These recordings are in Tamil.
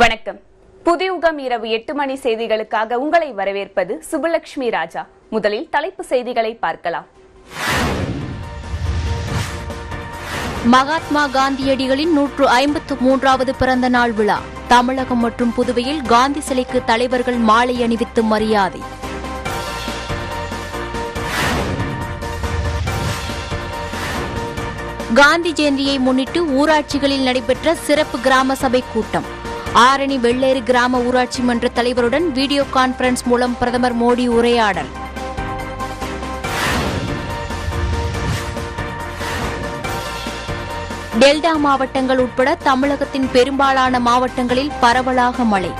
வணக்கம். புதியுகம் இரவு எட்டு மணி செய்திகளுக்காக உங்களை வரவேற்பது சுபலட்சுமி ராஜா. முதலில் தலைப்பு செய்திகளை பார்க்கலாம். மகாத்மா காந்தியடிகளின் நூற்று ஐம்பத்து மூன்றாவது பிறந்த நாள் விழா. தமிழகம் மற்றும் புதுவையில் காந்தி சிலைக்கு தலைவர்கள் மாலை அணிவித்து மரியாதை. காந்தி ஜெயந்தியை முன்னிட்டு ஊராட்சிகளில் நடைபெற்ற சிறப்பு கிராம சபை கூட்டம். ஆரணி வெள்ளேறு கிராம ஊராட்சி மன்ற தலைவருடன் வீடியோ கான்பரன்ஸ் மூலம் பிரதமர் மோடி உரையாடல். டெல்டா மாவட்டங்கள் உட்பட தமிழகத்தின் பெரும்பாலான மாவட்டங்களில் பரவலாக மழை.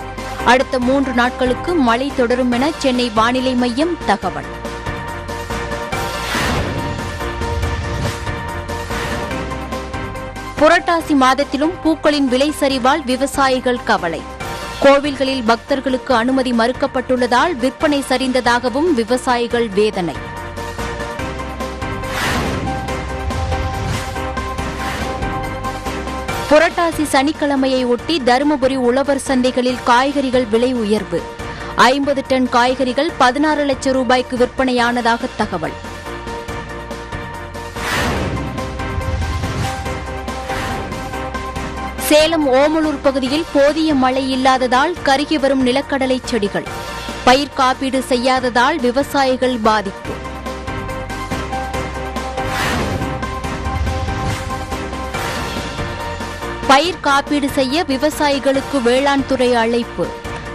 அடுத்த மூன்று நாட்களுக்கு மழை தொடரும் என சென்னை வானிலை மையம் தகவல். புரட்டாசி மாதத்திலும் பூக்களின் விலை சரிவால் விவசாயிகள் கவலை. கோவில்களில் பக்தர்களுக்கு அனுமதி மறுக்கப்பட்டுள்ளதால் விற்பனை சரிந்ததாகவும் விவசாயிகள் வேதனை. புரட்டாசி சனிக்கிழமையை ஒட்டி தருமபுரி உழவர் சந்தைகளில் காய்கறிகள் விலை உயர்வு. ஐம்பது டன் காய்கறிகள் பதினாறு லட்சம் ரூபாய்க்கு விற்பனையானதாக தகவல். சேலம் ஓமலூர் பகுதியில் போதிய மழை இல்லாததால் கருகி வரும் நிலக்கடலை செடிகள். பயிர் காப்பீடு செய்யாததால் விவசாயிகள் பாதிப்பு. பயிர் காப்பீடு செய்ய விவசாயிகளுக்கு வேளாண் துறை அழைப்பு.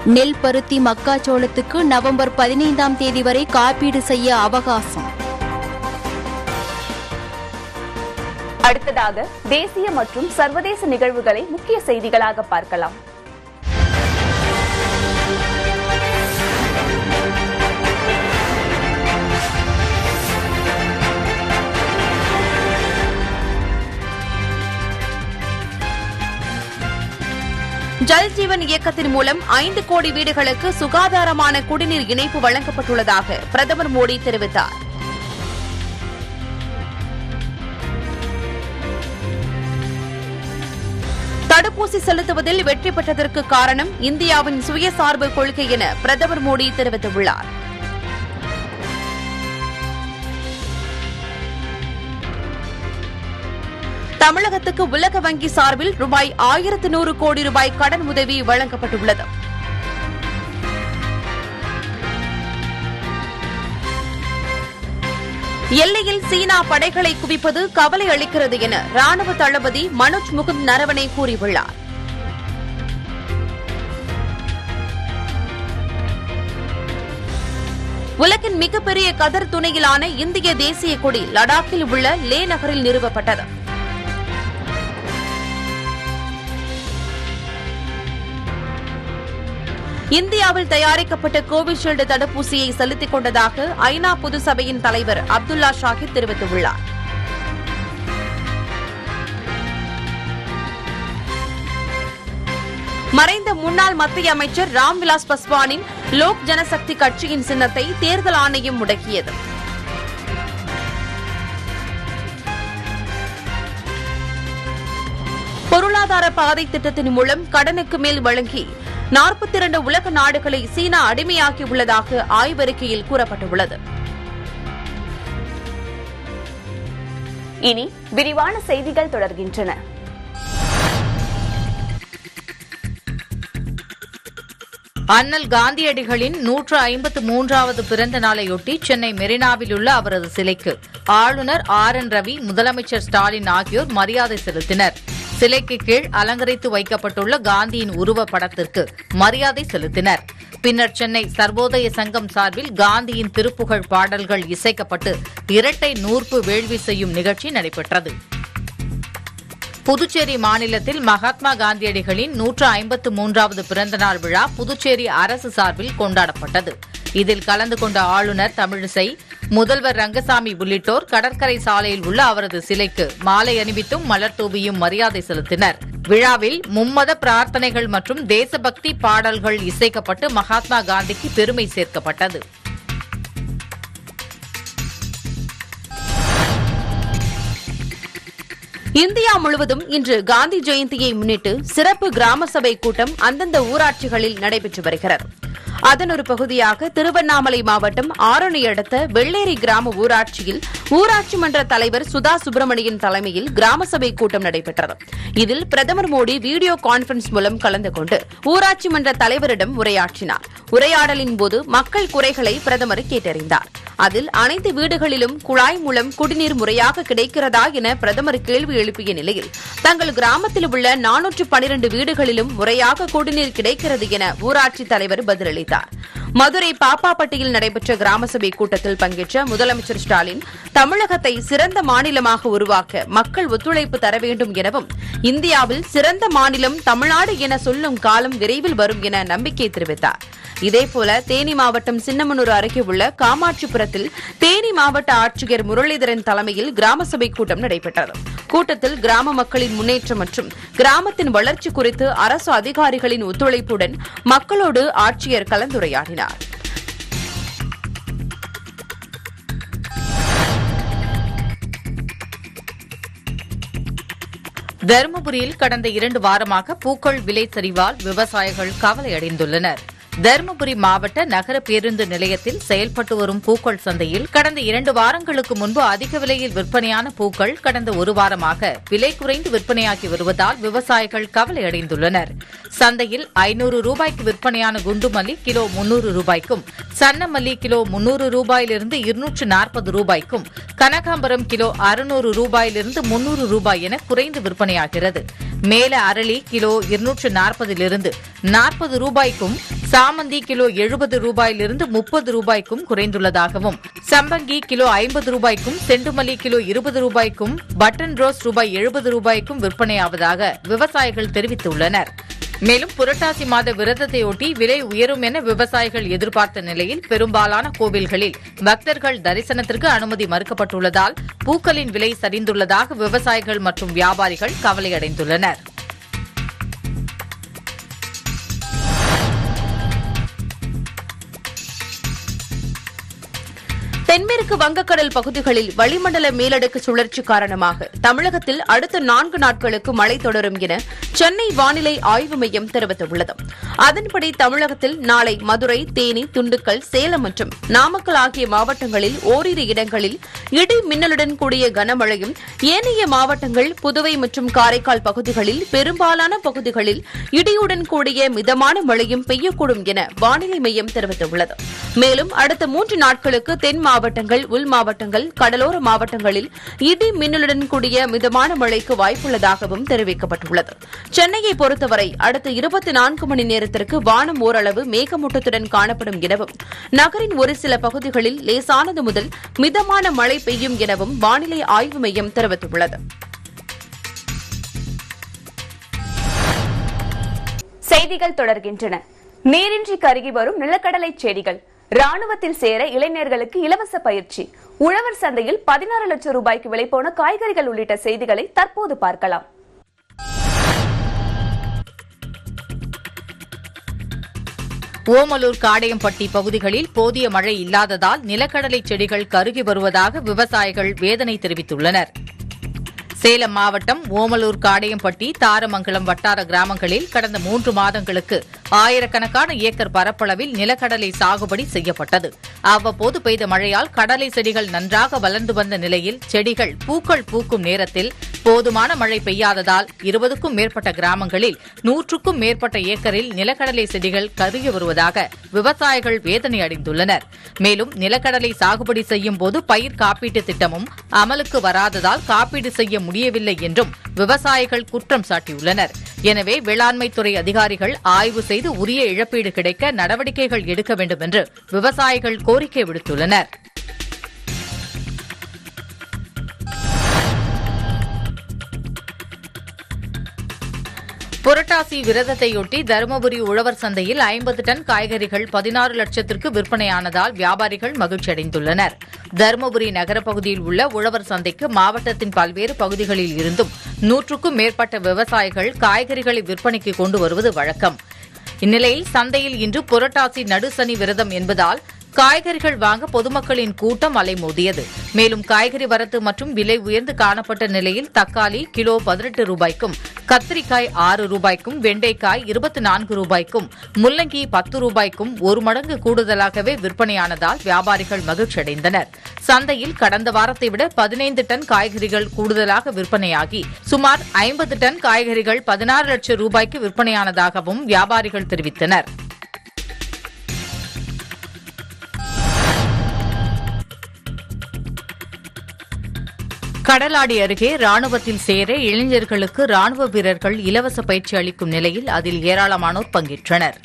நெல் பருத்தி மக்காச்சோளத்துக்கு நவம்பர் பதினைந்தாம் தேதி வரை காப்பீடு செய்ய அவகாசம். அடுத்ததாக தேசிய மற்றும் சர்வதேச நிகழ்வுகளை முக்கிய செய்திகளாக பார்க்கலாம். ஜல் ஜீவன் இயக்கத்தின் மூலம் ஐந்து கோடி வீடுகளுக்கு சுகாதாரமான குடிநீர் இணைப்பு வழங்கப்பட்டுள்ளதாக பிரதமர் மோடி தெரிவித்தார். தடுப்பூசி செலுத்துவதில் வெற்றி பெற்றதற்கு காரணம் இந்தியாவின் சுயசார்பு கொள்கை என பிரதமர் மோடி தெரிவித்துள்ளார். தமிழகத்துக்கு உலக வங்கி சார்பில் ரூபாய் ஆயிரத்து நூறு கோடி ரூபாய் கடன் உதவி வழங்கப்பட்டுள்ளது. எல்லையில் சீனா படைகளை குவிப்பது கவலை அளிக்கிறது என ராணுவ தளபதி மனோஜ் முகுந்த் நரவனே கூறியுள்ளார். உலகின் மிகப்பெரிய கதர் துணையிலான இந்திய தேசிய கொடி லடாக்கில் உள்ள லே நகரில் நிறுவப்பட்டது. இந்தியாவில் தயாரிக்கப்பட்ட கோவிஷீல்டு தடுப்பூசியை செலுத்திக் கொண்டதாக ஐநா பொது சபையின் தலைவர் அப்துல்லா ஷாஹித் தெரிவித்துள்ளார். மறைந்த முன்னாள் மத்திய அமைச்சர் ராம்விலாஸ் பஸ்வானின் லோக் ஜனசக்தி கட்சியின் சின்னத்தை தேர்தல் ஆணையம் முடக்கியது. பொருளாதார பாதை திட்டத்தின் மூலம் கடனுக்கு மேல் வழங்கி நாற்பத்தி இரண்டு உலக நாடுகளை சீனா அடிமையாக்கியுள்ளதாக ஆய்வறிக்கையில் கூறப்பட்டுள்ளது. இனி விரிவான செய்திகள் தொடர்கின்றன. அண்ணல் காந்தியடிகளின் நூற்று ஐம்பத்து மூன்றாவது பிறந்த நாளையொட்டி சென்னை மெரினாவில் உள்ள அவரது சிலைக்கு ஆளுநர் ஆர் என் ரவி முதலமைச்சர் ஸ்டாலின் ஆகியோர் மரியாதை செலுத்தினர். சிலைக்கு கீழ் அலங்கரித்து வைக்கப்பட்டுள்ள காந்தியின் உருவ படத்திற்கு மரியாதை செலுத்தினர். பின்னர் சென்னை சர்வோதய சங்கம் சார்பில் காந்தியின் திருப்புகழ் பாடல்கள் இசைக்கப்பட்டு இரட்டை நூற்பு வேள்வி செய்யும் நிகழ்ச்சி நடைபெற்றது. புதுச்சேரி மாநிலத்தில் மகாத்மா காந்தியடிகளின் நூற்று ஐம்பத்து மூன்றாவது பிறந்தநாள் விழா புதுச்சேரி அரசு சார்பில் கொண்டாடப்பட்டது. இதில் கலந்து கொண்ட ஆளுநர் தமிழிசை முதல்வர் ரங்கசாமி உள்ளிட்டோர் கடற்கரை சாலையில் உள்ள அவரது சிலைக்கு மாலை அணிவித்தும் மலர் தூவியும் மரியாதை செலுத்தினர். விழாவில் மும்மத பிரார்த்தனைகள் மற்றும் தேசபக்தி பாடல்கள் இசைக்கப்பட்டு மகாத்மா காந்திக்கு பெருமை சேர்க்கப்பட்டது. இந்தியா முழுவதும் இன்று காந்தி ஜெயந்தியை முன்னிட்டு சிறப்பு கிராம சபை கூட்டம் அந்தந்த ஊராட்சிகளில் நடைபெற்று வருகிறது. அதன் ஒரு பகுதியாக திருவண்ணாமலை மாவட்டம் ஆரணி அடுத்த வெள்ளேரி கிராம ஊராட்சியில் ஊராட்சி மன்ற தலைவர் சுதா சுப்பிரமணியன் தலைமையில் கிராம சபை கூட்டம் நடைபெற்றது. இதில் பிரதமர் மோடி வீடியோ கான்பரன்ஸ் மூலம் கலந்து கொண்டு ஊராட்சி மன்ற தலைவரிடம் உரையாற்றினார். உரையாடலின் போது மக்கள் குறைகளை பிரதமர் கேட்டறிந்தார். அதில் அனைத்து வீடுகளிலும் குழாய் மூலம் குடிநீர் முறையாக கிடைக்கிறதா என பிரதமர் கேள்வி எழுப்பிய நிலையில் தங்கள் கிராமத்தில் உள்ள நானூற்று பனிரண்டு வீடுகளிலும் முறையாக குடிநீர் கிடைக்கிறது என ஊராட்சி தலைவர் பதிலளித்தார். மதுரை பாப்பாப்பட்டியில் நடைபெற்ற கிராம சபை கூட்டத்தில் பங்கேற்ற முதலமைச்சர் ஸ்டாலின் தமிழகத்தை சிறந்த மாநிலமாக உருவாக்க மக்கள் ஒத்துழைப்பு தர வேண்டும் எனவும் இந்தியாவில் சிறந்த மாநிலம் தமிழ்நாடு என சொல்லும் காலம் விரைவில் வரும் என நம்பிக்கை தெரிவித்தார். இதேபோல தேனி மாவட்டம் சின்னமனூர் அருகே உள்ள காமாட்சிபுரத்தில் தேனி மாவட்ட ஆட்சியர் முரளிதரன் தலைமையில் கிராம சபை கூட்டம் நடைபெற்றது. கூட்டத்தில் கிராம மக்களின் முன்னேற்றம் மற்றும் கிராமத்தின் வளர்ச்சி குறித்து அரசு அதிகாரிகளின் ஒத்துழைப்புடன் மக்களோடு ஆட்சியர் கலந்துரையாடினார். தருமபுரியில் கடந்த இரண்டு வாரமாக பூக்கள் விலை சரிவால் விவசாயிகள் கவலையடைந்துள்ளனர். தருமபுரி மாவட்ட நகர பேருந்து நிலையத்தில் செயல்பட்டு வரும் பூக்கள் சந்தையில் கடந்த இரண்டு வாரங்களுக்கு முன்பு அதிக விலையில் விற்பனையான பூக்கள் கடந்த ஒரு வாரமாக விலை குறைந்து விற்பனையாகி வருவதால் விவசாயிகள் கவலையடைந்துள்ளனர். சந்தையில் ஐநூறு ரூபாய்க்கு விற்பனையான குண்டுமல்லி கிலோ முன்னூறு ரூபாய்க்கும் சன்னமல்லி கிலோ முன்னூறு ரூபாயிலிருந்து இருநூற்று நாற்பது ரூபாய்க்கும் கனகாம்பரம் கிலோ அறுநூறு ரூபாயிலிருந்து முன்னூறு ரூபாய் என குறைந்து விற்பனையாகிறது. மேல அரளி கிலோ இருநூற்று நாற்பதிலிருந்து நாற்பது ரூபாய்க்கும் சாமந்தி கிலோ எழுபது ரூபாயிலிருந்து முப்பது ரூபாய்க்கும் குறைந்துள்ளதாகவும் சம்பங்கி கிலோ ஐம்பது ரூபாய்க்கும் செண்டுமல்லி கிலோ இருபது ரூபாய்க்கும் பட்டன் ரோஸ் ரூபாய் எழுபது ரூபாய்க்கும் விற்பனையாவதாக விவசாயிகள் தெரிவித்துள்ளனர். மேலும் புரட்டாசி மாத விரதத்தையொட்டி விலை உயரும் என விவசாயிகள் எதிர்பார்த்த நிலையில் பெரும்பாலான கோவில்களில் பக்தர்கள் தரிசனத்திற்கு அனுமதி மறுக்கப்பட்டுள்ளதால் பூக்களின் விலை சரிந்துள்ளதாக விவசாயிகள் மற்றும் வியாபாரிகள் கவலையடைந்துள்ளனர். தென்மேற்கு வங்கக்கடல் பகுதிகளில் வளிமண்டல மேலடுக்கு சுழற்சி காரணமாக தமிழகத்தில் அடுத்த நான்கு நாட்களுக்கு மழை தொடரும் என சென்னை வானிலை ஆய்வு மையம் தெரிவித்துள்ளது. அதன்படி தமிழகத்தில் நாளை மதுரை தேனி திண்டுக்கல் சேலம் மற்றும் நாமக்கல் ஆகிய மாவட்டங்களில் ஓரிரு இடங்களில் இடி மின்னலுடன் கூடிய கனமழையும் ஏனைய மாவட்டங்கள் புதுவை மற்றும் காரைக்கால் பகுதிகளில் பெரும்பாலான பகுதிகளில் இடியுடன் கூடிய மிதமான மழையும் பெய்யக்கூடும் என வானிலை மையம் தெரிவித்துள்ளது. மேலும் அடுத்த மூன்று நாட்களுக்கு தென் மாவட்டங்கள் உள் மாவட்டங்கள் கடலோர மாவட்டங்களில் இடி மின்னலுடன் கூடிய மிதமான மழைக்கு வாய்ப்புள்ளதாகவும் தெரிவிக்கப்பட்டுள்ளது. சென்னையை பொறுத்தவரை அடுத்த இருபத்தி நான்கு மணி நேரத்திற்கு வானம் ஓரளவு மேகமூட்டத்துடன் காணப்படும் எனவும் நகரின் ஒரு சில பகுதிகளில் லேசானது முதல் மிதமான மழை பெய்யும் எனவும் வானிலை ஆய்வு மையம் தெரிவித்துள்ளது. செய்திகள் தொடர்கின்றன. நீரின்றி கருகி வரும் நிலக்கடலை செடிகள். ராணுவத்தில் சேர இளைஞர்களுக்கு இலவச பயிற்சி. உழவர் சந்தையில் பதினாறு லட்சம் ரூபாய்க்கு விலை போன காய்கறிகள் உள்ளிட்ட செய்திகளை தற்போது பார்க்கலாம். ஓமலூர் காடையம்பட்டி பகுதிகளில் போதிய மழை இல்லாததால் நிலக்கடலை செடிகள் கருகி வருவதாக விவசாயிகள் வேதனை தெரிவித்துள்ளனர். சேலம் மாவட்டம் ஓமலூர் காடையம்பட்டி தாரமங்கலம் வட்டார கிராமங்களில் கடந்த மூன்று மாதங்களுக்கு ஆயிரக்கணக்கான ஏக்கர் பரப்பளவில் நிலக்கடலை சாகுபடி செய்யப்பட்டது. அவ்வப்போது பெய்த மழையால் கடலை செடிகள் நன்றாக வளர்ந்து வந்த நிலையில் செடிகள் பூக்கள் பூக்கும் நேரத்தில் போதுமான மழை பெய்யாததால் இருபதுக்கும் மேற்பட்ட கிராமங்களில் நூற்றுக்கும் மேற்பட்ட ஏக்கரில் நிலக்கடலை செடிகள் கருகி வருவதாக விவசாயிகள் வேதனை அடைந்துள்ளனர். மேலும் நிலக்கடலை சாகுபடி செய்யும் போது பயிர் காப்பீட்டு திட்டமும் அமலுக்கு வராததால் காப்பீடு செய்ய முடியவில்லை என்றும் விவசாயிகள் குற்றம் சாட்டியுள்ளனர். எனவே வேளாண்மைத்துறை அதிகாரிகள் ஆய்வு செய்து உரிய இழப்பீடு கிடைக்க நடவடிக்கைகள் எடுக்க வேண்டும் என்று விவசாயிகள் கோரிக்கை விடுத்துள்ளனர். புரட்டாசி விரதத்தையொட்டி தருமபுரி உழவர் சந்தையில் ஐம்பது டன் காய்கறிகள் பதினாறு லட்சத்திற்கு விற்பனையானதால் வியாபாரிகள் மகிழ்ச்சியடைந்துள்ளனர். தருமபுரி நகரப்பகுதியில் உள்ள உழவர் சந்தைக்கு மாவட்டத்தின் பல்வேறு பகுதிகளில் இருந்தும் நூற்றுக்கும் மேற்பட்ட விவசாயிகள் காய்கறிகளை விற்பனைக்கு கொண்டு வருவது வழக்கம். இந்நிலையில் சந்தையில் இன்று புரட்டாசி நடுசனி விரதம் என்பதால் காய்கறிகள் வாங்க பொதுமக்களின் கூட்டம் அலைமோதியது. மேலும் காய்கறி வரத்து மற்றும் விலை உயர்ந்து காணப்பட்ட நிலையில் தக்காளி கிலோ பதினெட்டு ரூபாய்க்கும் கத்திரிக்காய் ஆறு ரூபாய்க்கும் வெண்டைக்காய் இருபத்தி நான்கு ரூபாய்க்கும் முள்ளங்கி பத்து ரூபாய்க்கும் ஒரு மடங்கு கூடுதலாகவே விற்பனையானதால் வியாபாரிகள் மகிழ்ச்சியடைந்தனர். சந்தையில் கடந்த வாரத்தை விட பதினைந்து டன் காய்கறிகள் கூடுதலாக விற்பனையாகி சுமார் ஐம்பது டன் காய்கறிகள் பதினாறு லட்சம் ரூபாய்க்கு விற்பனையானதாகவும் வியாபாரிகள் தெரிவித்தனர். கடலாடி அருகே ராணுவத்தில் சேர இளைஞர்களுக்கு ராணுவ வீரர்கள் இலவச பயிற்சி அளிக்கும் நிலையில் அதில் ஏராளமானோர் பங்கேற்றனர்.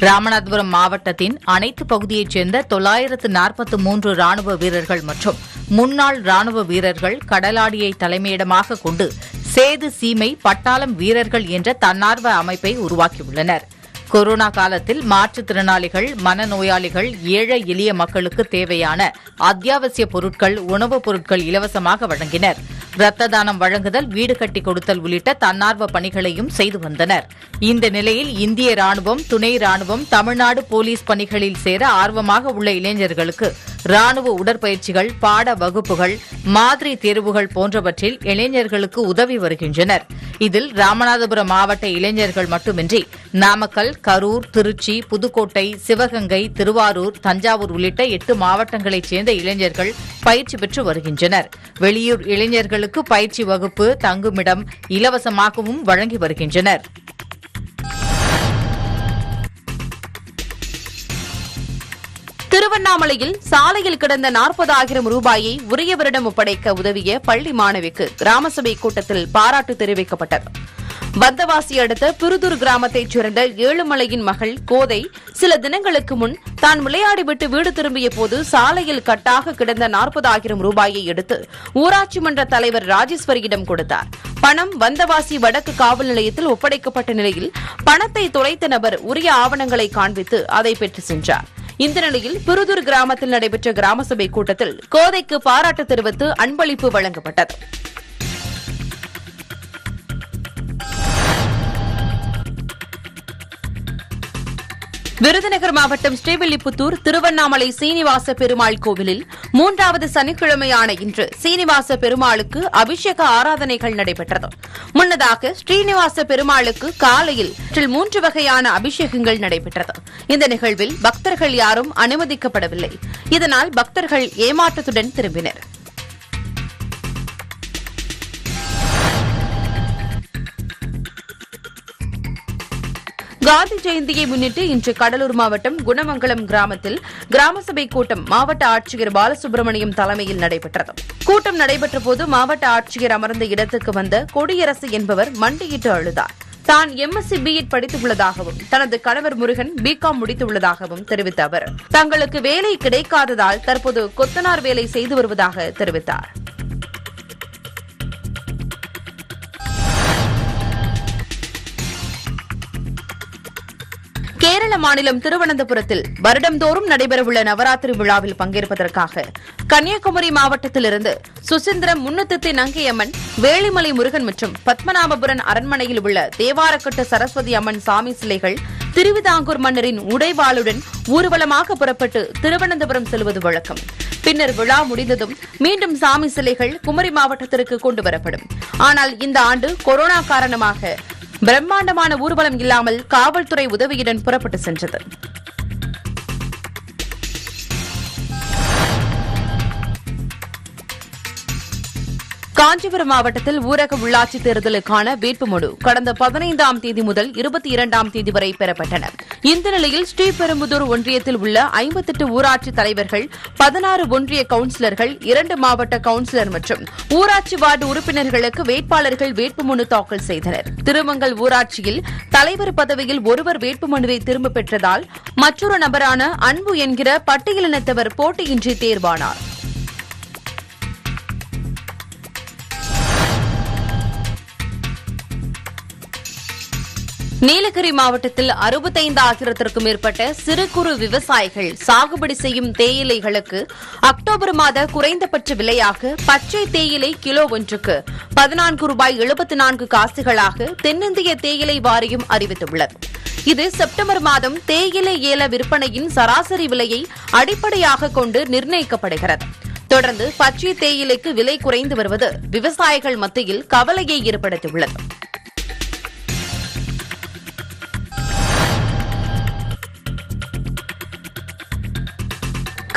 ராமநாதபுரம் மாவட்டத்தின் அனைத்து பகுதியைச் சேர்ந்த தொள்ளாயிரத்து நாற்பத்து மூன்று ராணுவ வீரர்கள் மற்றும் முன்னாள் ராணுவ வீரர்கள் கடலாடியை தலைமையிடமாக கொண்டு சேது சீமை பட்டாளம் வீரர்கள் என்ற தன்னார்வ அமைப்பை உருவாக்கியுள்ளனர். கொரோனா காலத்தில் மாற்றுத்திறனாளிகள் மனநோயாளிகள் ஏழை எளிய மக்களுக்கு தேவையான அத்தியாவசிய பொருட்கள் உணவுப் பொருட்கள் இலவசமாக வழங்கினர். ரத்த தானம் வழங்குதல் வீடு கட்டி கொடுத்தல் உள்ளிட்ட தன்னார்வ பணிகளையும் செய்து வந்தனர். இந்த நிலையில் இந்திய ராணுவம் துணை ராணுவம் தமிழ்நாடு போலீஸ் பணிகளில் சேர ஆர்வமாக உள்ள இளைஞர்களுக்கு ராணுவ உடற்பயிற்சிகள் பாட வகுப்புகள் மாதிரி தேர்வுகள் போன்றவற்றில் இளைஞர்களுக்கு உதவி வருகின்றனர். இதில் ராமநாதபுரம் மாவட்ட இளைஞர்கள் மட்டுமின்றி நாமக்கல் கரூர் திருச்சி புதுக்கோட்டை சிவகங்கை திருவாரூர் தஞ்சாவூர் உள்ளிட்ட எட்டு மாவட்டங்களைச் சேர்ந்த இளைஞர்கள் பயிற்சி பெற்று வருகின்றனர். வெளியூர் இளைஞர்களுக்கு பயிற்சி வகுப்பு தங்குமிடம் இலவசமாகவும் வழங்கி வருகின்றனர். திருவண்ணாமலையில் சாலையில் கிடந்த நாற்பதாயிரம் ரூபாயை உரியவரிடம் ஒப்படைக்க உதவிய பள்ளி மாணவிக்கு கிராம சபை கூட்டத்தில் பாராட்டு தெரிவிக்கப்பட்டது. வந்தவாசி அடுத்த பிருதூர் கிராமத்தைச் சேர்ந்த ஏழுமலையின் மகள் கோதை சில தினங்களுக்கு முன் தான் விளையாடிவிட்டு வீடு திரும்பிய போது சாலையில் கட்டாக கிடந்த நாற்பதாயிரம் ரூபாயை எடுத்து ஊராட்சி மன்ற தலைவர் ராஜேஸ்வரியிடம் கொடுத்தார். பணம் வந்தவாசி வடக்கு காவல் நிலையத்தில் ஒப்படைக்கப்பட்ட நிலையில் பணத்தை தொலைத்த நபர் உரிய ஆவணங்களை காண்பித்து அதை பெற்று சென்றார். இந்த நிலையில் புருதூர் கிராமத்தில் நடைபெற்ற கிராம சபை கூட்டத்தில் கோதைக்கு பாராட்டு தெரிவித்து அன்பளிப்பு வழங்கப்பட்டது. விருதுநகர் மாவட்டம் ஸ்ரீவில்லிபுத்தூர் திருவண்ணாமலை சீனிவாச பெருமாள் கோவிலில் மூன்றாவது சனிக்கிழமையான இன்று சீனிவாச பெருமாளுக்கு அபிஷேக ஆராதனைகள் நடைபெற்றது. முன்னதாக ஸ்ரீனிவாச பெருமாளுக்கு காலையில் மூன்று வகையான அபிஷேகங்கள் நடைபெற்றது. இந்த நிகழ்வில் பக்தர்கள் யாரும் அனுமதிக்கப்படவில்லை. இதனால் பக்தர்கள் ஏமாற்றத்துடன் திரும்பினர். காந்தி ஜெயந்தியை முன்னிட்டு இன்று கடலூர் மாவட்டம் குணமங்கலம் கிராமத்தில் கிராம சபை கூட்டம் மாவட்ட ஆட்சியர் பாலசுப்ரமணியம் தலைமையில் நடைபெற்றது. கூட்டம் நடைபெற்ற போது மாவட்ட ஆட்சியர் அமர்ந்த இடத்துக்கு வந்த கொடியரசு என்பவர் மண்டியிட்டு அழுதார். தான் எம்எஸ்சி பிஎட் படித்துள்ளதாகவும் தனது கணவர் முருகன் பிகாம் முடித்துள்ளதாகவும் தெரிவித்த அவர் தங்களுக்கு வேலை கிடைக்காததால் தற்போது கொத்தனார் வேலை செய்து வருவதாக தெரிவித்தார். கேரள மாநிலம் திருவனந்தபுரத்தில் வருடம்தோறும் நடைபெறவுள்ள நவராத்திரி விழாவில் பங்கேற்பதற்காக கன்னியாகுமரி மாவட்டத்திலிருந்து சுசீந்திரம் முன்னுத்தி நங்கையம்மன் வேளிமலை முருகன் மற்றும் பத்மநாபபுரன் அரண்மனையில் உள்ள தேவாரக்கட்டு சரஸ்வதி அம்மன் சாமி சிலைகள் திருவிதாங்கூர் மன்னரின் உடைவாளுடன் ஊர்வலமாக புறப்பட்டு திருவனந்தபுரம் செல்வது வழக்கம். பின்னர் விழா முடிந்ததும் மீண்டும் சாமி சிலைகள் குமரி மாவட்டத்திற்கு கொண்டு வரப்படும். ஆனால் இந்த ஆண்டு கொரோனா காரணமாக பிரம்மாண்டமான ஊர்வலம் இல்லாமல் காவல்துறை உதவியுடன் புறப்பட்டு சென்றது. காஞ்சிபுரம் மாவட்டத்தில் ஊரக உள்ளாட்சி தேர்தலுக்கான வேட்புமனு கடந்த பதினைந்தாம் தேதி முதல் இருபத்தி இரண்டாம் தேதி வரை பெறப்பட்டன இந்த நிலையில் ஸ்ரீபெரும்புதூர் ஒன்றியத்தில் உள்ள ஐம்பத்தெட்டு ஊராட்சி தலைவர்கள் பதினாறு ஒன்றிய கவுன்சிலர்கள் இரண்டு மாவட்ட கவுன்சிலர் மற்றும் ஊராட்சி வார்டு உறுப்பினர்களுக்கு வேட்பாளர்கள் வேட்புமனு தாக்கல் செய்தனர். திருமங்கல் ஊராட்சியில் தலைவர் பதவியில் ஒருவர் வேட்புமனுவை திரும்பப் பெற்றதால் மற்றொரு நபரான அன்பு என்கிற பட்டியலினத்தவர் போட்டியின்றி தேர்வானார். நீலகிரி மாவட்டத்தில் அறுபத்தைந்தாயிரத்திற்கும் மேற்பட்ட சிறு குறு விவசாயிகள் சாகுபடி செய்யும் தேயிலைகளுக்கு அக்டோபர் மாத குறைந்தபட்ச விலையாக பச்சை தேயிலை கிலோ ஒன்றுக்கு பதினான்கு ரூபாய் எழுபத்தி நான்கு காசுகளாக தென்னிந்திய தேயிலை வாரியம் அறிவித்துள்ளது. இது செப்டம்பர் மாதம் தேயிலை ஏல விற்பனையின் சராசரி விலையை அடிப்படையாக கொண்டு நிர்ணயிக்கப்படுகிறது. தொடர்ந்து பச்சை தேயிலைக்கு விலை குறைந்து வருவது விவசாயிகள் மத்தியில் கவலையை ஏற்படுத்தியுள்ளது.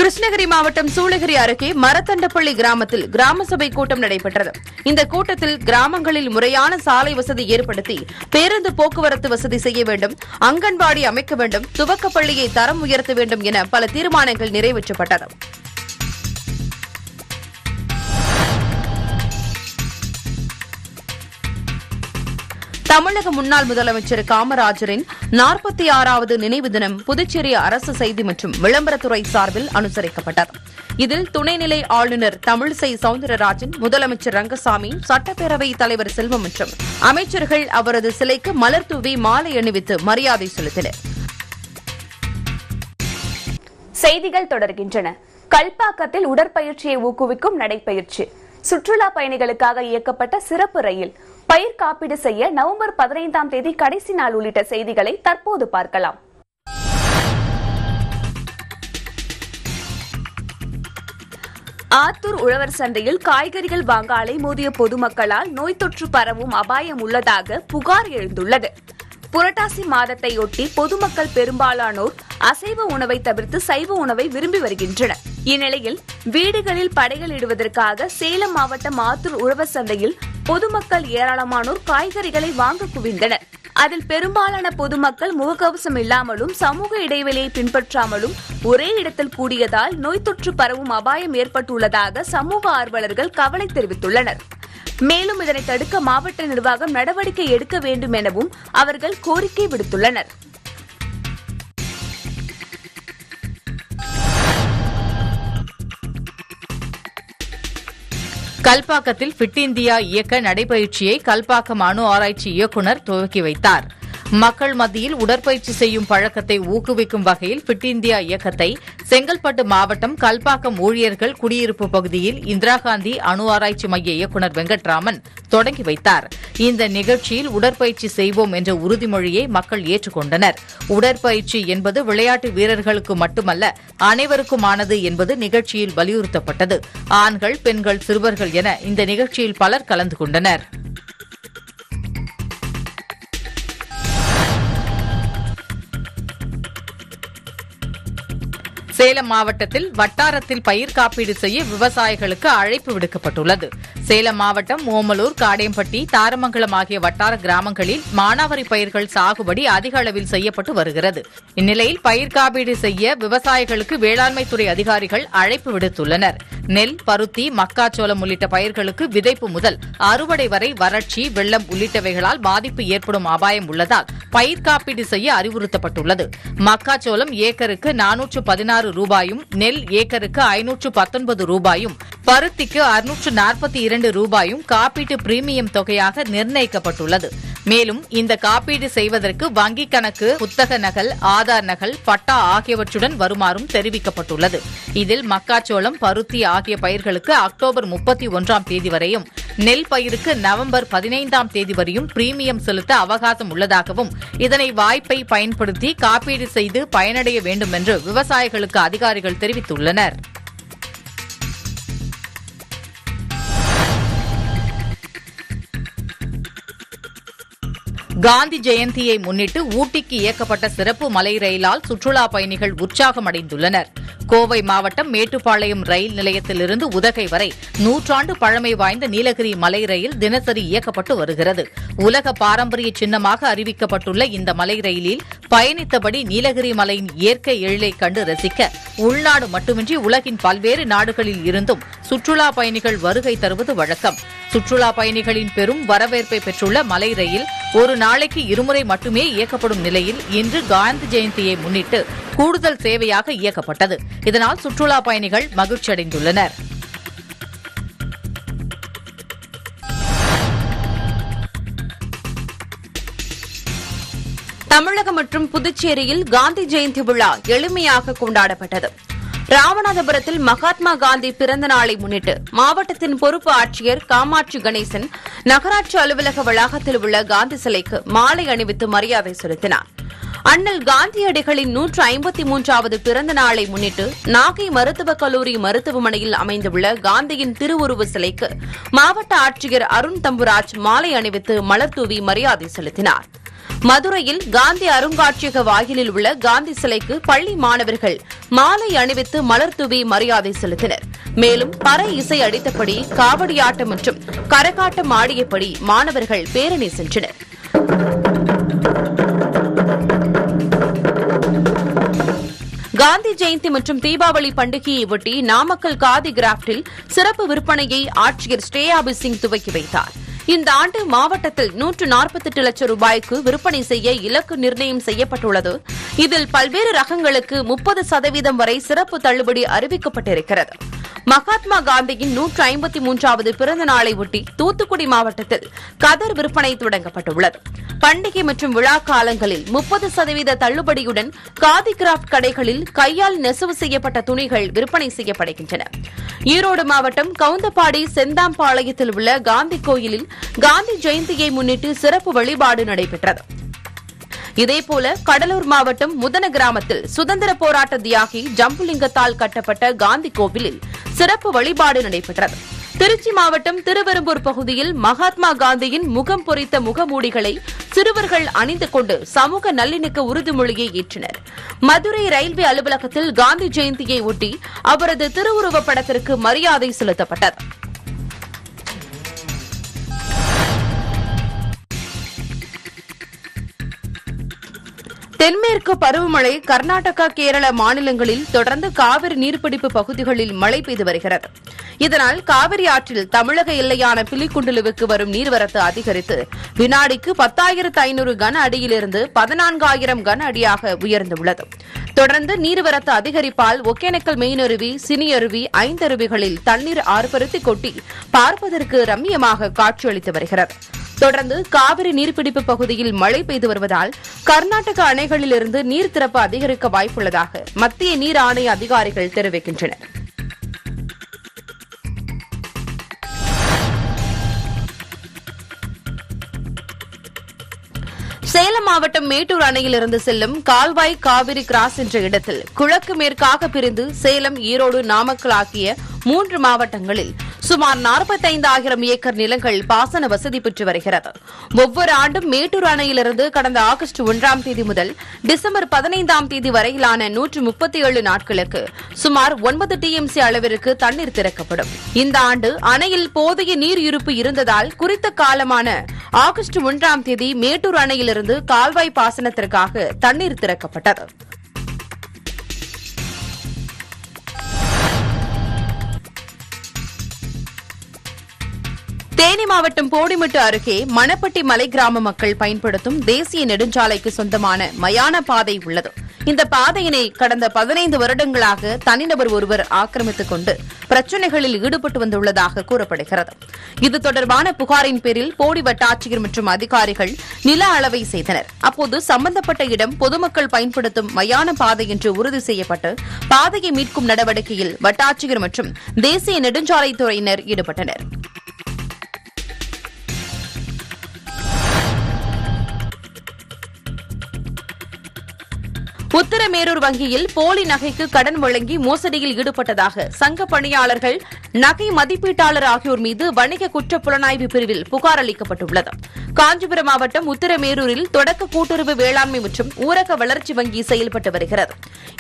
கிருஷ்ணகிரி மாவட்டம் சூளகிரி அருகே மரத்தண்டப்பள்ளி கிராமத்தில் கிராம சபை கூட்டம் நடைபெற்றது. இந்த கூட்டத்தில் கிராமங்களில் முறையான சாலை வசதி ஏற்படுத்தி பேருந்து போக்குவரத்து வசதி செய்ய வேண்டும் அங்கன்வாடி அமைக்க வேண்டும் துவக்கப்பள்ளியை தரம் உயர்த்த வேண்டும் என பல தீர்மானங்கள் நிறைவேற்றப்பட்டது. தமிழக முன்னாள் முதலமைச்சர் காமராஜரின் நாற்பத்தி ஆறாவது நினைவு தினம் புதுச்சேரி அரசு செய்தி மற்றும் விளம்பரத்துறை சார்பில் அனுசரிக்கப்பட்டது. இதில் துணைநிலை ஆளுநர் தமிழிசை சவுந்தரராஜன் முதலமைச்சர் ரங்கசாமி சட்டப்பேரவைத் தலைவர் செல்வம் மற்றும் அமைச்சர்கள் அவரது சிலைக்கு மலர் தூவி மாலை அணிவித்து மரியாதை செலுத்தினர். செய்திகள் தொடர்கின்றன. கல்பாக்கத்தில் உடற்பயிற்சியை ஊக்குவிக்கும் நடைப்பயிற்சி சுற்றுலா பயணிகளுக்காக இயக்கப்பட்ட சிறப்பு ரயில் பயிர் காப்பீடு செய்ய நவம்பர் பதினைந்தாம் தேதி கடைசி நாள் உள்ளிட்ட செய்திகளை தற்போது பார்க்கலாம். ஆத்தூர் உழவர் சந்தையில் காய்கறிகள் வாங்க அலைமோதிய பொதுமக்களால் நோய் தொற்று பரவும் அபாயம் உள்ளதாக புகார் எழுந்துள்ளது. புரட்டாசி மாதத்தையொட்டி பொதுமக்கள் பெரும்பாலானோர் அசைவ உணவை தவிர்த்து சைவ உணவை விரும்பி வருகின்றனர். இந்நிலையில் வீடுகளில் படைகளிடுவதற்காக சேலம் மாவட்டம் ஆத்தூர் உழவர் சந்தையில் பொதுமக்கள் ஏராளமானோர் காய்கறிகளை வாங்க குவிந்தனர். அதில் பெரும்பாலான பொதுமக்கள் முகக்கவசம் இல்லாமலும் சமூக இடைவெளியை பின்பற்றாமலும் ஒரே இடத்தில் கூடியதால் நோய் தொற்று பரவும் அபாயம் ஏற்பட்டுள்ளதாக சமூக ஆர்வலர்கள் கவலை தெரிவித்துள்ளனர். மேலும் இதனை தடுக்க மாவட்ட நிர்வாகம் நடவடிக்கை எடுக்க வேண்டும் எனவும் அவர்கள் கோரிக்கை விடுத்துள்ளனர். கல்பாக்கத்தில் ஃபிட் இந்தியா இயக்க நடைபயிற்சியை கல்பாக்கம் அணு ஆராய்ச்சி இயக்குநர் துவக்கி வைத்தார். மக்கள் மத்தியில் உடற்பயிற்சி செய்யும் பழக்கத்தை ஊக்குவிக்கும் வகையில் ஃபிட் இந்தியா இயக்கத்தை செங்கல்பட்டு மாவட்டம் கல்பாக்கம் ஊழியர்கள் குடியிருப்பு பகுதியில் இந்திரா காந்தி அணு ஆராய்ச்சி மைய இயக்குநர் வெங்கட்ராமன் தொடங்கி வைத்தார். இந்த நிகழ்ச்சியில் உடற்பயிற்சி செய்வோம் என்ற உறுதிமொழியை மக்கள் ஏற்றுக்கொண்டனர். உடற்பயிற்சி என்பது விளையாட்டு வீரர்களுக்கு மட்டுமல்ல அனைவருக்குமானது என்பது நிகழ்ச்சியில் வலியுறுத்தப்பட்டது. ஆண்கள் பெண்கள் சிறுவர்கள் என இந்த நிகழ்ச்சியில் பலர் கலந்து கொண்டனர். சேலம் மாவட்டத்தில் வட்டாரத்தில் பயிர் காப்பீடு செய்ய விவசாயிகளுக்கு அழைப்பு விடுக்கப்பட்டுள்ளது. சேலம் மாவட்டம் ஓமலூர் காடேம்பட்டி தாரமங்கலம் ஆகிய வட்டார கிராமங்களில் மானாவாரி பயிர்கள் சாகுபடி அதிக அளவில் செய்யப்பட்டு வருகிறது. இந்நிலையில் பயிர் காப்பீடு செய்ய விவசாயிகளுக்கு வேளாண்மைத்துறை அதிகாரிகள் அழைப்பு விடுத்துள்ளனர். நெல் பருத்தி மக்காச்சோளம் உள்ளிட்ட பயிர்களுக்கு விதைப்பு முதல் அறுவடை வரை வறட்சி வெள்ளம் உள்ளிட்டவைகளால் பாதிப்பு ஏற்படும் அபாயம் உள்ளதால் பயிர் காப்பீடு செய்ய அறிவுறுத்தப்பட்டுள்ளது. மக்காச்சோளம் ஏக்கருக்கு நானூற்று பதினாறு ரூபாயும் நெல் ஏக்கருக்கு ஐநூற்று பத்தொன்பது ரூபாயும் பருத்திக்கு அறுநூற்று நாற்பத்தி இரண்டு ரூபாயும் காப்பீட்டு பிரீமியம் தொகையாக நிர்ணயிக்கப்பட்டுள்ளது. மேலும் இந்த காப்பீடு செய்வதற்கு வங்கிக் கணக்கு புத்தக நகல் ஆதார் நகல் பட்டா ஆகியவற்றுடன் வருமாறும் தெரிவிக்கப்பட்டுள்ளது. இதில் மக்காச்சோளம் பருத்தி ஆகிய பயிர்களுக்கு அக்டோபர் முப்பத்தி ஒன்றாம் தேதி வரையும் நெல் பயிருக்கு நவம்பர் பதினைந்தாம் தேதி வரையும் பிரீமியம் செலுத்த அவகாசம் உள்ளதாகவும் இதனை வாய்ப்பை பயன்படுத்தி காப்பீடு செய்து பயனடைய வேண்டும் என்று விவசாயிகளுக்கு அதிகாரிகள் தெரிவித்துள்ளனர். காந்தி ஜெயந்தியை முன்னிட்டு ஊட்டிக்கு இயக்கப்பட்ட சிறப்பு மலை ரயிலால் சுற்றுலா பயணிகள் உற்சாகமடைந்துள்ளனர் கோவை மாவட்டம் மேட்டுப்பாளையம் ரயில் நிலையத்திலிருந்து உதகை வரை நூற்றாண்டு பழமை வாய்ந்த நீலகிரி மலை ரயில் தினசரி இயக்கப்பட்டு வருகிறது. உலக பாரம்பரிய சின்னமாக அறிவிக்கப்பட்டுள்ள இந்த மலை ரயிலில் பயணித்தபடி நீலகிரி மலையின் இயற்கை எழிலை கண்டு ரசிக்க உள்நாடு மட்டுமின்றி உலகின் பல்வேறு நாடுகளில் இருந்தும் சுற்றுலா பயணிகள் வருகை தருவது வழக்கம். சுற்றுலா பயணிகளின் பெரும் வரவேற்பை பெற்றுள்ள மலை ரயில் ஒரு நாளைக்கு இருமுறை மட்டுமே இயக்கப்படும் நிலையில் இன்று காந்தி ஜெயந்தியை முன்னிட்டு கூடுதல் சேவையாக இயக்கப்பட்டது. இதனால் சுற்றுலா பயணிகள் மகிழ்ச்சியடைந்துள்ளனர். தமிழகம் மற்றும் புதுச்சேரியில் காந்தி ஜெயந்தி விழா எளிமையாக கொண்டாடப்பட்டது. ராமநாதபுரத்தில் மகாத்மா காந்தி பிறந்த நாளை முன்னிட்டு மாவட்டத்தின் பொறுப்பு ஆட்சியர் காமாட்சி கணேசன் நகராட்சி அலுவலக வளாகத்தில் உள்ள காந்தி சிலைக்கு மாலை அணிவித்து மரியாதை செலுத்தினார். அண்ணல் காந்தியடிகளின் நூற்று ஐம்பத்தி மூன்றாவது பிறந்த நாளை முன்னிட்டு நாகை மருத்துவக் கல்லூரி மருத்துவமனையில் அமைந்துள்ள காந்தியின் திருவுருவ சிலைக்கு மாவட்ட ஆட்சியர் அருண் தம்புராஜ் மாலை அணிவித்து மலர் தூவி மரியாதை செலுத்தினார். மதுரையில் காந்தி அருங்காட்சியக வாயிலில் உள்ள காந்தி சிலைக்கு பள்ளி மாணவர்கள் மாலை அணிவித்து மலர் தூவி மரியாதை செலுத்தினர். மேலும் பறை இசை அடித்தபடி காவடியாட்டம் மற்றும் கரகாட்டம் ஆடியபடி மாணவர்கள் பேரணி சென்றனர். காந்தி ஜெயந்தி மற்றும் தீபாவளி பண்டிகையை ஒட்டி நாமக்கல் காதி கிராப்டில் சிறப்பு விற்பனையை ஆட்சியர் ஸ்ரேயாபி சிங் துவக்கி வைத்தார். இந்த ஆண்டு மாவட்டத்தில் நூற்று நாற்பத்தெட்டு லட்சம் ரூபாய்க்கு விற்பனை செய்ய இலக்கு நிர்ணயம் செய்யப்பட்டுள்ளது. இதில் பல்வேறு ரகங்களுக்கு முப்பது சதவீதம் வரை சிறப்பு தள்ளுபடி அறிவிக்கப்பட்டிருக்கிறது. மகாத்மா காந்தியின் நூற்று ஐம்பத்தி மூன்றாவது பிறந்த நாளை ஒட்டி தூத்துக்குடி மாவட்டத்தில் கதர் விற்பனை தொடங்கப்பட்டுள்ளது. பண்டிகை மற்றும் விழா காலங்களில் முப்பது சதவீத தள்ளுபடியுடன் காதி கிராப்ட் கடைகளில் கையால் நெசவு செய்யப்பட்ட துணிகள் விற்பனை செய்யப்படுகின்றன. ஈரோடு மாவட்டம் கவுந்தப்பாடி செந்தாம்பாளையத்தில் உள்ள காந்தி கோயிலில் காந்தி ஜெயந்தியை முன்னிட்டு சிறப்பு வழிபாடு நடைபெற்றது. இதேபோல கடலூர் மாவட்டம் முதன கிராமத்தில் சுதந்திர போராட்ட தியாகி ஜம்புலிங்கத்தால் கட்டப்பட்ட காந்தி கோவிலில் சிறப்பு வழிபாடு நடைபெற்றது. திருச்சி மாவட்டம் திருவெரும்பூர் பகுதியில் மகாத்மா காந்தியின் முகம் பொறித்த முகமூடிகளை சிறுவர்கள் அணிந்து கொண்டு சமூக நல்லிணக்க உறுதிமொழியை ஏற்றனர். மதுரை ரயில்வே அலுவலகத்தில் காந்தி ஜெயந்தியை ஒட்டி அவரது திருவுருவப் படத்திற்கு மரியாதை செலுத்தப்பட்டது. தென்மேற்கு பருவமழை கர்நாடகா கேரள மாநிலங்களில் தொடர்ந்து காவிரி நீர்பிடிப்பு பகுதிகளில் மழை பெய்து வருகிறது. இதனால் காவிரி ஆற்றில் தமிழக எல்லையான பிலிக்குண்டலுவுக்கு வரும் நீர்வரத்து அதிகரித்து வினாடிக்கு பத்தாயிரத்து ஐநூறு கன அடியிலிருந்து பதினான்காயிரம் கன அடியாக உயர்ந்துள்ளது. தொடர்ந்து நீர்வரத்து அதிகரிப்பால் ஒகேனக்கல் மெயினருவி சினியருவி ஐந்தருவிகளில் தண்ணீர் ஆர்ப்பரித்து கொட்டி பார்ப்பதற்கு ரம்மியமாக காட்சியளித்து வருகிறது. தொடர்ந்து காவிரி நீர்பிடிப்பு பகுதியில் மழை பெய்து வருவதால் கர்நாடக அணைகளிலிருந்து நீர் திறப்பு அதிகரிக்க வாய்ப்புள்ளதாக மத்திய நீர் ஆணைய அதிகாரிகள் தெரிவிக்கின்றனர். சேலம் மாவட்டம் மேட்டூர் அணையிலிருந்து செல்லும் கால்வாய் காவிரி கிராஸ் என்ற இடத்தில் கிழக்கு மேற்காக பிரிந்து சேலம் ஈரோடு நாமக்கல் ஆகிய மூன்று மாவட்டங்களில் சுமார் நாற்பத்தைந்தாயிரம் ஏக்கர் நிலங்கள் பாசன வசதி பெற்று வருகிறது. ஒவ்வொரு ஆண்டும் மேட்டூர் அணையிலிருந்து கடந்த ஆகஸ்ட் ஒன்றாம் தேதி முதல் டிசம்பர் பதினைந்தாம் தேதி வரையிலான நூற்று முப்பத்தி ஏழு நாட்களுக்கு சுமார் ஒன்பது டிஎம்சி அளவிற்கு தண்ணீர் திறக்கப்படும். இந்த ஆண்டு அணையில் போதிய நீர் இருப்பு இருந்ததால் குறித்த காலமான ஆகஸ்ட் ஒன்றாம் தேதி மேட்டூர் அணையிலிருந்து கால்வாய் பாசனத்திற்காக தண்ணீர் திறக்கப்பட்டது. தேனி மாவட்டம் போடிமெட்டு அருகே மணப்பட்டி மலை கிராம மக்கள் பயன்படுத்தும் தேசிய நெடுஞ்சாலைக்கு சொந்தமான மயான பாதை உள்ளது. இந்த பாதையினை கடந்த பதினைந்து வருடங்களாக தனிநபர் ஒருவர் ஆக்கிரமித்துக் கொண்டு பிரச்சினைகளில் ஈடுபட்டு வந்துள்ளதாக கூறப்படுகிறது. இது தொடர்பான புகாரின் பேரில் போடி வட்டாட்சியர் மற்றும் அதிகாரிகள் நில அளவை செய்தனர். அப்போது சம்பந்தப்பட்ட இடம் பொதுமக்கள் பயன்படுத்தும் மயான பாதை என்று உறுதி செய்யப்பட்டு பாதையை மீட்கும் நடவடிக்கையில் வட்டாட்சியர் மற்றும் தேசிய நெடுஞ்சாலைத்துறையினர் ஈடுபட்டனர். உத்தரமேரூர் வங்கியில் போலி நகைக்கு கடன் வழங்கி மோசடியில் ஈடுபட்டதாக சங்க பணியாளர்கள் நகை மதிப்பீட்டாளர் ஆகியோர் மீது வணிக குற்ற புலனாய்வு பிரிவில் புகார் அளிக்கப்பட்டுள்ளது. காஞ்சிபுரம் மாவட்டம் உத்தரமேரூரில் தொடக்க கூட்டுறவு வேளாண்மை மற்றும் ஊரக வளர்ச்சி வங்கி செயல்பட்டு வருகிறது.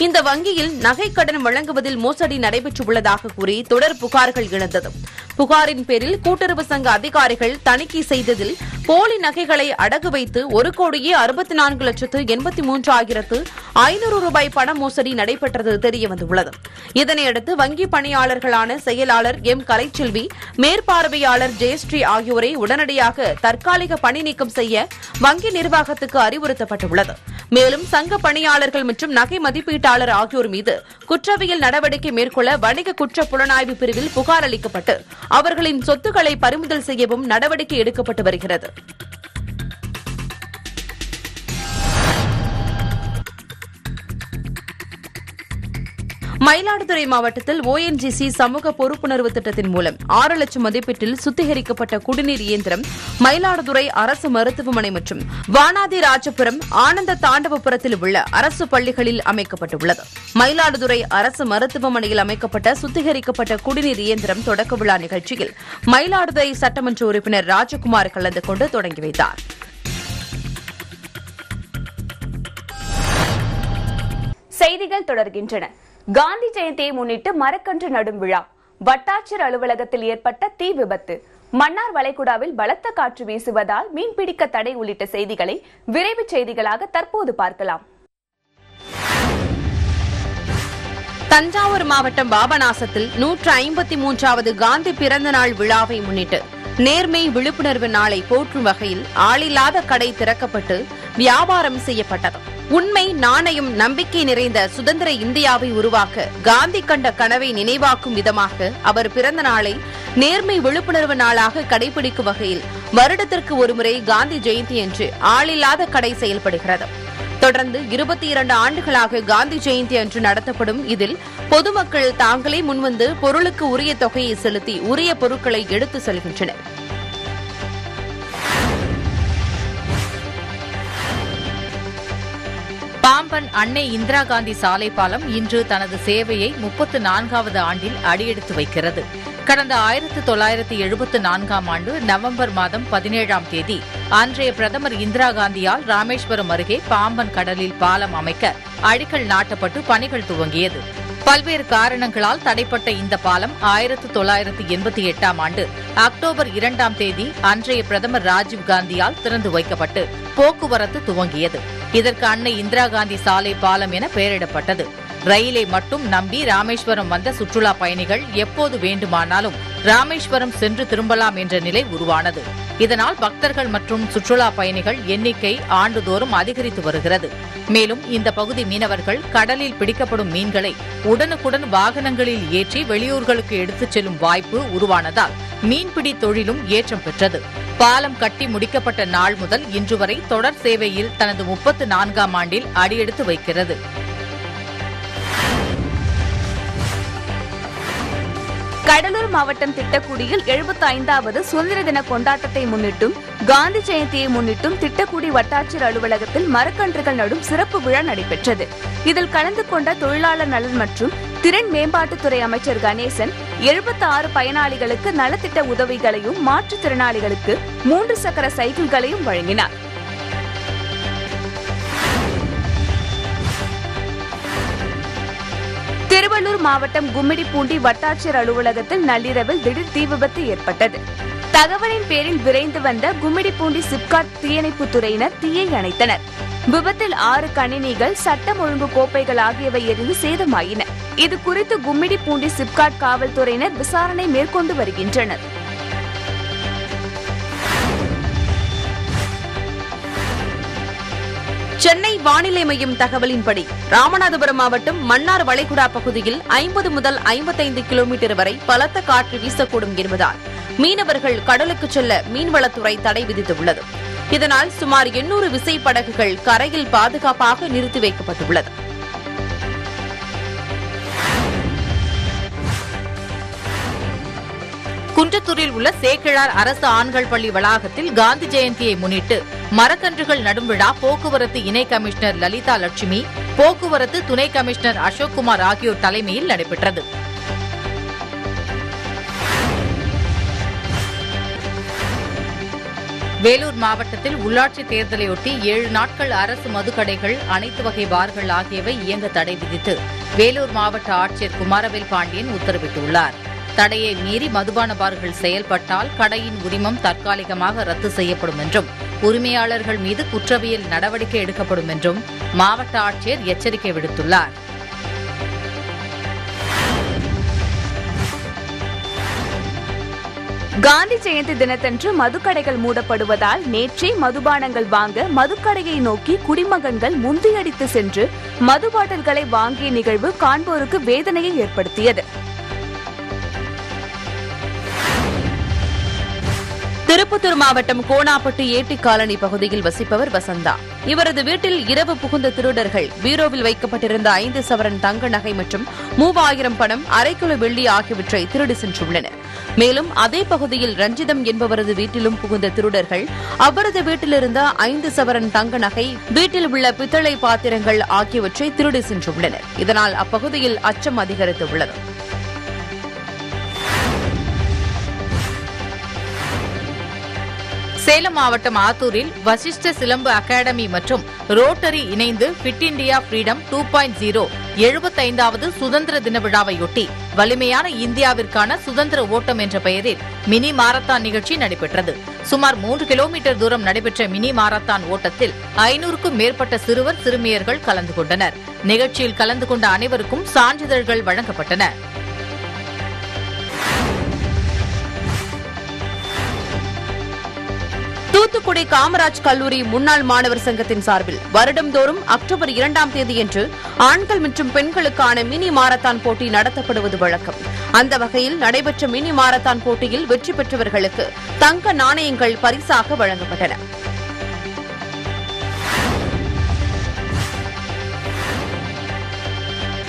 இந்த வங்கியில் நகை கடன் வழங்குவதில் மோசடி நடைபெற்றுள்ளதாக கூறி தொடர் புகார்கள் எழுந்தது. புகாரின் பேரில் கூட்டுறவு சங்க அதிகாரிகள் தணிக்கை செய்ததில் போலி நகைகளை அடகு வைத்து ஒரு கோடியே அறுபத்தி நான்கு லட்சத்து எண்பத்தி மூன்றாயிரத்து ஐநூறு ரூபாய் பண மோசடி நடைபெற்றது தெரியவந்துள்ளது. இதனையடுத்து வங்கி பணியாளர்களான செயலாளர் எம். கலைச்செல்வி மேற்பார்வையாளர் ஜெயஸ்ரீ ஆகியோரை உடனடியாக தற்காலிக பணி நீக்கம் செய்ய வங்கி நிர்வாகத்துக்கு அறிவுறுத்தப்பட்டுள்ளது. மேலும் சங்க பணியாளர்கள் மற்றும் நகை மதிப்பீட்டாளர் ஆகியோர் மீது குற்றவியல் நடவடிக்கை மேற்கொள்ள வணிக குற்ற புலனாய்வு பிரிவில் புகார் அளிக்கப்பட்டு அவர்களின் சொத்துக்களை பறிமுதல் செய்யவும் நடவடிக்கை எடுக்கப்பட்டு வருகிறது. மயிலாடுதுறை மாவட்டத்தில் ஓஎன்ஜிசி சமூக பொறுப்புணர்வு திட்டத்தின் மூலம் ஆறு லட்சம் மதிப்பீட்டில் சுத்திகரிக்கப்பட்ட குடிநீர் இயந்திரம் மயிலாடுதுறை அரசு மருத்துவமனை மற்றும் வானாதி ராஜபுரம் ஆனந்த தாண்டவபுரத்தில் உள்ள அரசு பள்ளிகளில் அமைக்கப்பட்டுள்ளது. மயிலாடுதுறை அரசு மருத்துவமனையில் அமைக்கப்பட்ட சுத்திகரிக்கப்பட்ட குடிநீர் இயந்திரம் தொடக்க விழா நிகழ்ச்சியில் மயிலாடுதுறை சட்டமன்ற உறுப்பினர் ராஜகுமார் கலந்து கொண்டு தொடங்கி வைத்தார். செய்திகள் தொடர்கின்றன. காந்தி ஜெயந்தியை முன்னிட்டு மரக்கன்று நடும் விழா. வட்டாட்சியர் அலுவலகத்தில் ஏற்பட்ட தீ விபத்து. மன்னார் வளைகுடாவில் பலத்த காற்று வீசுவதால் மீன்பிடிக்க தடை உள்ளிட்ட செய்திகளை விரைவு செய்திகளாக தற்போது பார்க்கலாம். தஞ்சாவூர் மாவட்டம் பாபநாசத்தில் நூற்று ஐம்பத்தி மூன்றாவது காந்தி பிறந்த நாள் விழாவை முன்னிட்டு நேர்மை விழிப்புணர்வு நாளை போற்றும் வகையில் ஆளில்லாத கடை திறக்கப்பட்டு வியாபாரம் செய்யப்பட்டது. உண்மை நாணயம் நம்பிக்கை நிறைந்த சுதந்திர இந்தியாவை உருவாக்க காந்தி கண்ட கனவை நினைவாக்கும் விதமாக அவர் பிறந்த நாளை நேர்மை விழிப்புணர்வு நாளாக கடைபிடிக்கும் வகையில் வருடத்திற்கு ஒருமுறை காந்தி ஜெயந்தி என்று ஆளில்லாத கடை செயல்படுகிறது. தொடர்ந்து இருபத்தி இரண்டு ஆண்டுகளாக காந்தி ஜெயந்தி அன்று நடத்தப்படும் இதில் பொதுமக்கள் தாங்களே முன்வந்து பொருளுக்கு உரிய தொகையை செலுத்தி உரிய பொருட்களை எடுத்து செல்கின்றனர். பாம்பன் அன்னை இந்திரா காந்தி சாலை பாலம் இன்று தனது சேவையை முப்பத்து நான்காவது ஆண்டில் அடியெடுத்து வைக்கிறது. கடந்த ஆயிரத்து தொள்ளாயிரத்து எழுபத்து நான்காம் ஆண்டு நவம்பர் மாதம் பதினேழாம் தேதி அன்றைய பிரதமர் இந்திரா காந்தியால் ராமேஸ்வரம் அருகே பாம்பன் கடலில் பாலம் அமைக்க அடிக்கல் நாட்டப்பட்டு பணிகள் துவங்கியது. பல்வேறு காரணங்களால் தடைப்பட்ட இந்த பாலம் ஆயிரத்து தொள்ளாயிரத்து எண்பத்தி எட்டாம் ஆண்டு அக்டோபர் இரண்டாம் தேதி அன்றைய பிரதமர் ராஜீவ் காந்தியால் திறந்து வைக்கப்பட்டு போக்குவரத்து துவங்கியது. இதற்கு அன்னை இந்திரா காந்தி சாலை பாலம் என பெயரிடப்பட்டது. ரயிலை மட்டும் நம்பி ராமேஸ்வரம் வந்த சுற்றுலா பயணிகள் எப்போது வேண்டுமானாலும் ராமேஸ்வரம் சென்று திரும்பலாம் என்ற நிலை உருவானது. இதனால் பக்தர்கள் மற்றும் சுற்றுலா பயணிகள் எண்ணிக்கை ஆண்டுதோறும் அதிகரித்து வருகிறது. மேலும் இந்த பகுதி மீனவர்கள் கடலில் பிடிக்கப்படும் மீன்களை உடனுக்குடன் வாகனங்களில் ஏற்றி வெளியூர்களுக்கு எடுத்துச் செல்லும் வாய்ப்பு உருவானதால் மீன்பிடி தொழிலும் ஏற்றம் பெற்றது. பாலம் கட்டி முடிக்கப்பட்ட நாள் முதல் இன்று வரை தொடர் சேவையில் தனது முப்பத்து நான்காம் ஆண்டில் அடியெடுத்து வைக்கிறது. கடலூர் மாவட்டம் திட்டக்குடியில் 75வது ஐந்தாவது சுதந்திர தின கொண்டாட்டத்தை முன்னிட்டும் காந்தி ஜெயந்தியை முன்னிட்டும் திட்டக்குடி வட்டாட்சியர் அலுவலகத்தில் மரக்கன்றுகள் நடும் சிறப்பு விழா நடைபெற்றது. இதில் கலந்து கொண்ட தொழிலாளர் நலன் மற்றும் திறன் மேம்பாட்டுத்துறை அமைச்சர் கணேசன் 76 ஆறு பயனாளிகளுக்கு நலத்திட்ட உதவிகளையும் மாற்றுத்திறனாளிகளுக்கு மூன்று சக்கர சைக்கிள்களையும் வழங்கினார். திருவள்ளூர் மாவட்டம் கும்மிடிப்பூண்டி வட்டாட்சியர் அலுவலகத்தில் நள்ளிரவில் திடீர் தீ விபத்து ஏற்பட்டது. தகவலின் பேரில் விரைந்து வந்த கும்மிடிப்பூண்டி சிப்காட் தீயணைப்பு துறையினர் தீயை அணைத்தனர். விபத்தில் ஆறு கணினிகள் சட்டம் ஒழுங்கு கோப்பைகள் ஆகியவை எரிந்து சேதமாயின. இது குறித்து கும்மிடிப்பூண்டி சிப்காட் காவல்துறையினர் விசாரணை மேற்கொண்டு வருகின்றனர். சென்னை வானிலை மையம் தகவலின்படி ராமநாதபுரம் மாவட்டம் மன்னார் வளைகுடா பகுதியில் ஐம்பது முதல் ஐம்பத்தைந்து கிலோமீட்டர் வரை பலத்த காற்று வீசக்கூடும் என்பதால் மீனவர்கள் கடலுக்கு செல்ல மீன்வளத்துறை தடை விதித்துள்ளது. இதனால் சுமார் எண்ணூறு விசைப்படகுகள் கரையில் பாதுகாப்பாக நிறுத்தி வைக்கப்பட்டுள்ளது. குன்றத்தூரில் உள்ள சேக்கிழார் அரசு ஆண்கள் பள்ளி வளாகத்தில் காந்தி ஜெயந்தியை முன்னிட்டு மரக்கன்றுகள் நடும் விழா போக்குவரத்து இணை கமிஷனர் லலிதா லட்சுமி போக்குவரத்து துணை கமிஷனர் அசோக்குமார் ஆகியோர் தலைமையில் நடைபெற்றது. வேலூர் மாவட்டத்தில் உள்ளாட்சி தேர்தலையொட்டி ஏழு நாட்கள் அரசு மதுக்கடைகள் அனைத்து வகை பார்கள் ஆகியவை இயங்க தடை விதித்து வேலூர் மாவட்ட ஆட்சியர் குமாரவேல் பாண்டியன் உத்தரவிட்டுள்ளார். தடையை மீறி மதுபான பார்கள் செயல்பட்டால் கடையின் உரிமம் தற்காலிகமாக ரத்து செய்யப்படும் என்றும் உரிமையாளர்கள் மீது குற்றவியல் நடவடிக்கை எடுக்கப்படும் என்றும் மாவட்ட ஆட்சியர் எச்சரிக்கை விடுத்துள்ளார். காந்தி ஜெயந்தி தினத்தன்று மதுக்கடைகள் மூடப்படுவதால் நேற்றே மதுபானங்கள் வாங்க மதுக்கடையை நோக்கி குடிமகன்கள் முந்தியடித்து சென்று மது பாட்டில்களை வாங்கிய நிகழ்வு காண்போருக்கு வேதனையை ஏற்படுத்தியது. திருப்பத்தூர் மாவட்டம் கோணாப்பட்டு ஏட்டி காலனி பகுதியில் வசிப்பவர் வசந்தா. இவரது வீட்டில் இரவு புகுந்த திருடர்கள் பீரோவில் வைக்கப்பட்டிருந்த ஐந்து சவரன் தங்க நகை மற்றும் மூவாயிரம் பணம் அரைக்குழு வெள்ளி ஆகியவற்றை திருடி சென்றுள்ளனர். மேலும் அதே பகுதியில் ரஞ்சிதம் என்பவரது வீட்டிலும் புகுந்த திருடர்கள் அவரது வீட்டிலிருந்த ஐந்து சவரன் தங்க நகை வீட்டில் உள்ள பித்தளை பாத்திரங்கள் ஆகியவற்றை திருடி சென்றுள்ளனர். இதனால் அப்பகுதியில் அச்சம் அதிகரித்துள்ளது. சேலம் மாவட்டம் ஆத்தூரில் வசிஷ்ட சிலம்பு அகாடமி மற்றும் ரோட்டரி இணைந்து fit India freedom two point zero எழுபத்தைந்தாவது சுதந்திர தின விழாவையொட்டி வலிமையான இந்தியாவிற்கான சுதந்திர ஓட்டம் என்ற பெயரில் மினி மாரத்தான் நிகழ்ச்சி நடைபெற்றது. சுமார் மூன்று கிலோமீட்டர் தூரம் நடைபெற்ற மினி மாரத்தான் ஓட்டத்தில் ஐநூறுக்கும் மேற்பட்ட சிறுவர் சிறுமியர்கள் கலந்து கொண்டனர். நிகழ்ச்சியில் கலந்து கொண்ட அனைவருக்கும் சான்றிதழ்கள் வழங்கப்பட்டன. தூத்துக்குடி காமராஜ் கல்லூரி முன்னாள் மாணவர் சங்கத்தின் சார்பில் வருடம்தோறும் அக்டோபர் இரண்டாம் தேதியன்று ஆண்கள் மற்றும் பெண்களுக்கான மினி மாரத்தான் போட்டி நடத்தப்படுவது வழக்கம். அந்த வகையில் நடைபெற்ற மினி மாரத்தான் போட்டியில் வெற்றி பெற்றவர்களுக்கு தங்க நாணயங்கள் பரிசாக வழங்கப்பட்டன.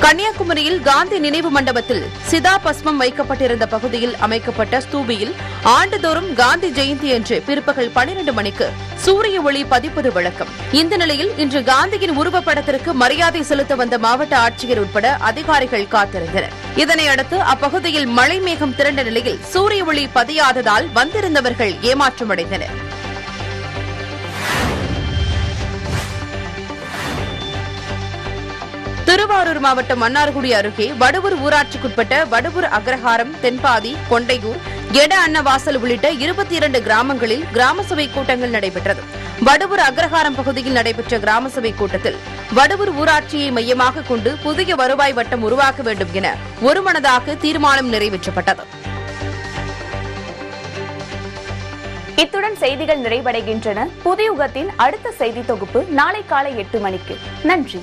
கன்னியாகுமரியில் காந்தி நினைவு மண்டபத்தில் சிதா பஸ்மம் வைக்கப்பட்டிருந்த பகுதியில் அமைக்கப்பட்ட ஸ்தூபியில் ஆண்டுதோறும் காந்தி ஜெயந்தி என்று பிற்பகல் பனிரண்டு மணிக்கு சூரிய ஒளி பதிப்பது வழக்கம். இந்த நிலையில் இன்று காந்தியின் உருவப்படத்திற்கு மரியாதை செலுத்த வந்த மாவட்ட ஆட்சியர் உட்பட அதிகாரிகள் காத்திருந்தனர். இதனையடுத்து அப்பகுதியில் மழை மேகம் திரண்ட நிலையில் சூரிய ஒளி பதியாததால் வந்திருந்தவர்கள் ஏமாற்றமடைந்தனர். திருவாரூர் மாவட்டம் மன்னார்குடி அருகே வடுவூர் ஊராட்சிக்குட்பட்ட வடுவூர் அக்ரஹாரம் தென்பாதி கொண்டையூர் எட அன்னவாசல் உள்ளிட்ட இருபத்தி இரண்டு கிராமங்களில் கிராம சபை கூட்டங்கள் நடைபெற்றது. வடுவூர் அக்ரஹாரம் பகுதியில் நடைபெற்ற கிராம சபை கூட்டத்தில் வடுவூர் ஊராட்சியை மையமாக கொண்டு புதிய வருவாய் வட்டம் உருவாக்க வேண்டும் என ஒருமனதாக தீர்மானம் நிறைவேற்றப்பட்டது. இத்துடன் செய்திகள் நிறைவடைகின்றன. புதியுகத்தின் அடுத்த செய்தி தொகுப்பு நாளை காலை எட்டு மணிக்கு. நன்றி.